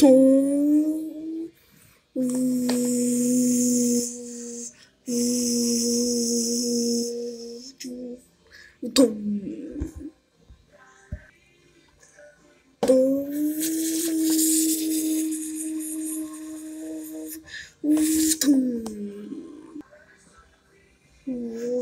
咚，呜，呜，咚，呜咚，咚，呜咚，呜。